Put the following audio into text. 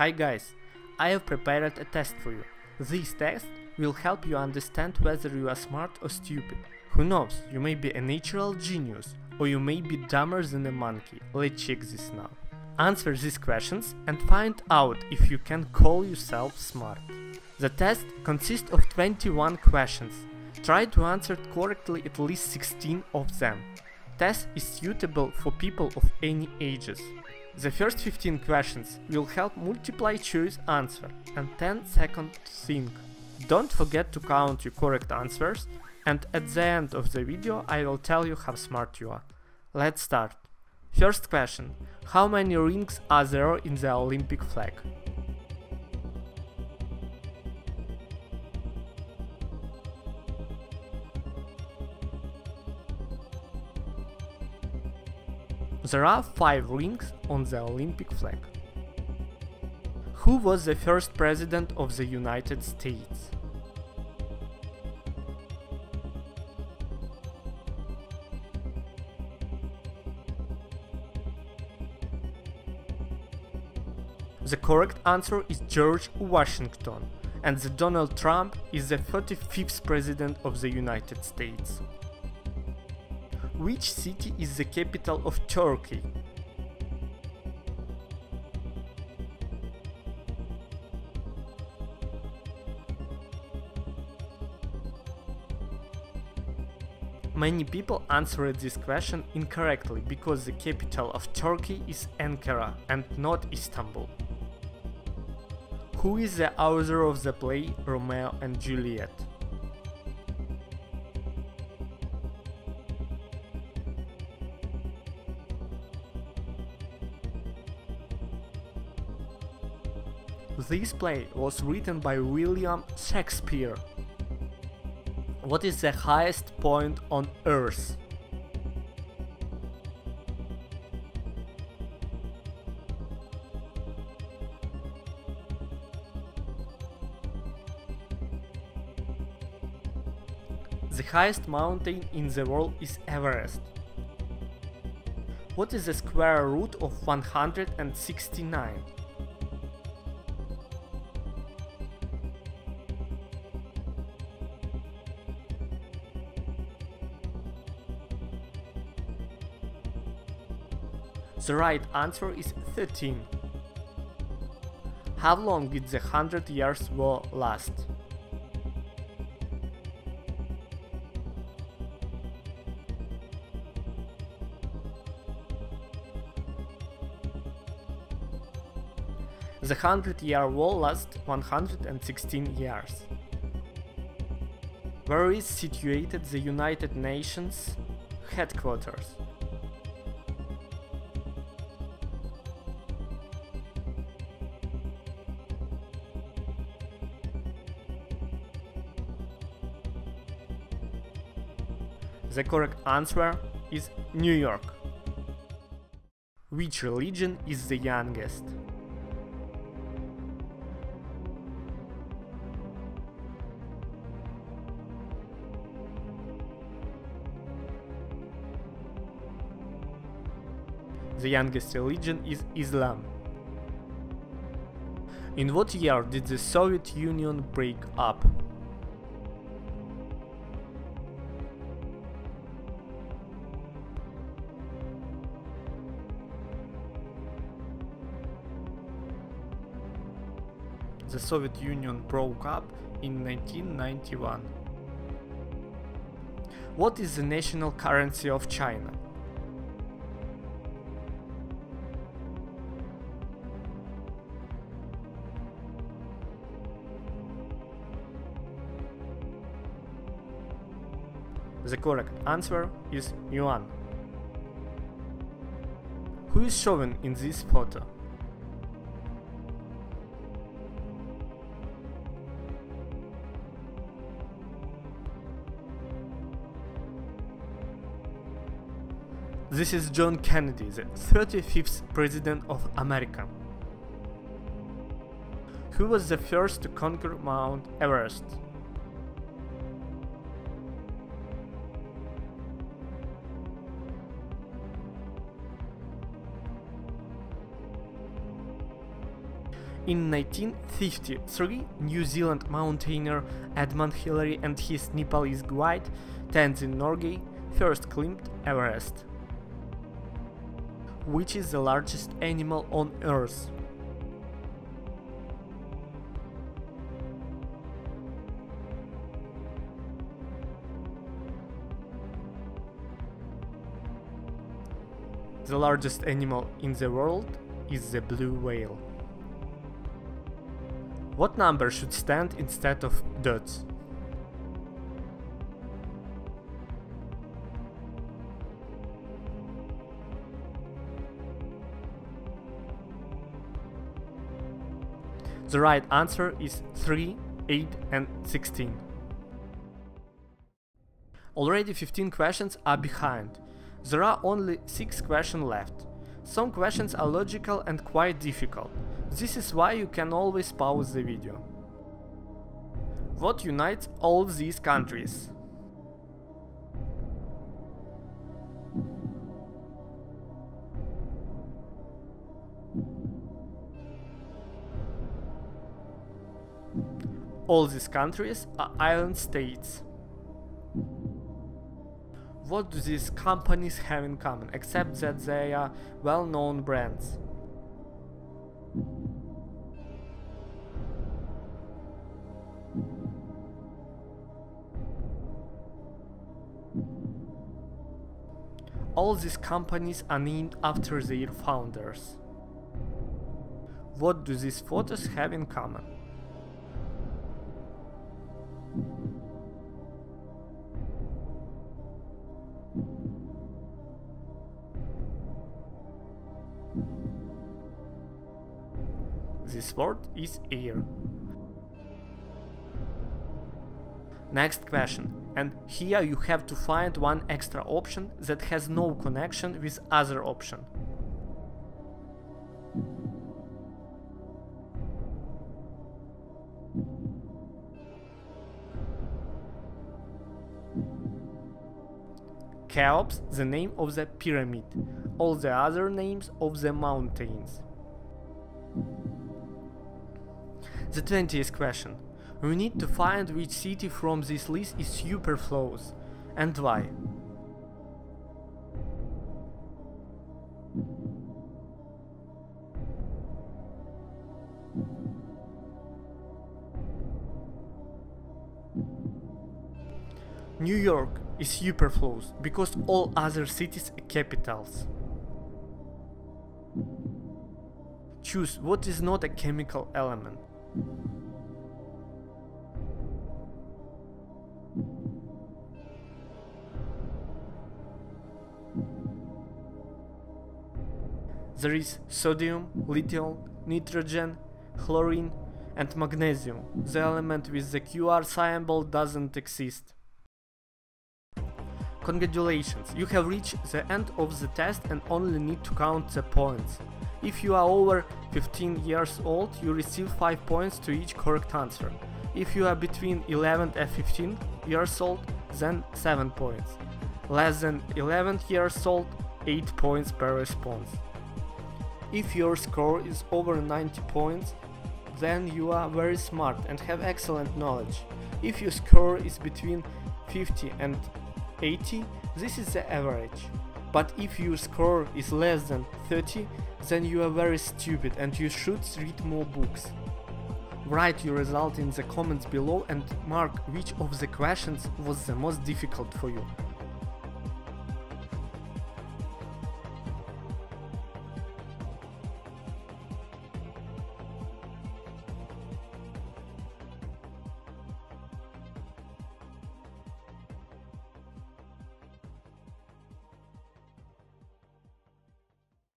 Hi guys, I have prepared a test for you. This test will help you understand whether you are smart or stupid. Who knows, you may be a natural genius, or you may be dumber than a monkey. Let's check this now. Answer these questions and find out if you can call yourself smart. The test consists of 21 questions. Try to answer correctly at least 16 of them. Test is suitable for people of any ages. The first 15 questions will help multiply choice answer and 10 seconds to think. Don't forget to count your correct answers and at the end of the video I will tell you how smart you are. Let's start. First question. How many rings are there in the Olympic flag? There are five rings on the Olympic flag. Who was the first president of the United States? The correct answer is George Washington, and the Donald Trump is the 35th president of the United States. Which city is the capital of Turkey? Many people answered this question incorrectly because the capital of Turkey is Ankara and not Istanbul. Who is the author of the play Romeo and Juliet? This play was written by William Shakespeare. What is the highest point on Earth? The highest mountain in the world is Everest. What is the square root of 169? The right answer is 13. How long did the Hundred Years' War last? The Hundred Year War lasts 116 years. Where is situated the United Nations headquarters? The correct answer is New York. Which religion is the youngest? The youngest religion is Islam. In what year did the Soviet Union break up? The Soviet Union broke up in 1991. What is the national currency of China? The correct answer is yuan. Who is shown in this photo? This is John Kennedy, the 35th President of America. Who was the first to conquer Mount Everest? In 1953, New Zealand mountaineer Edmund Hillary and his Nepalese guide Tenzing Norgay first climbed Everest. Which is the largest animal on Earth? The largest animal in the world is the blue whale. What number should stand instead of dots? The right answer is 3, 8 and 16. Already 15 questions are behind. There are only 6 questions left. Some questions are logical and quite difficult. This is why you can always pause the video. What unites all these countries? All these countries are island states. What do these companies have in common, except that they are well-known brands? All these companies are named after their founders. What do these photos have in common? This word is air. Next question. And here you have to find one extra option that has no connection with other option. Cheops, the name of the pyramid, all the other names of the mountains. The 20th question. We need to find which city from this list is superfluous and why. New York is superfluous because all other cities are capitals. Choose what is not a chemical element. There is sodium, lithium, nitrogen, chlorine and magnesium. The element with the QR symbol doesn't exist. Congratulations, you have reached the end of the test and only need to count the points. If you are over 15 years old, you receive 5 points to each correct answer. If you are between 11 and 15 years old, then 7 points. Less than 11 years old, 8 points per response. If your score is over 90 points, then you are very smart and have excellent knowledge. If your score is between 50 and 80, this is the average. But if your score is less than 30, then you are very stupid and you should read more books. Write your result in the comments below and mark which of the questions was the most difficult for you.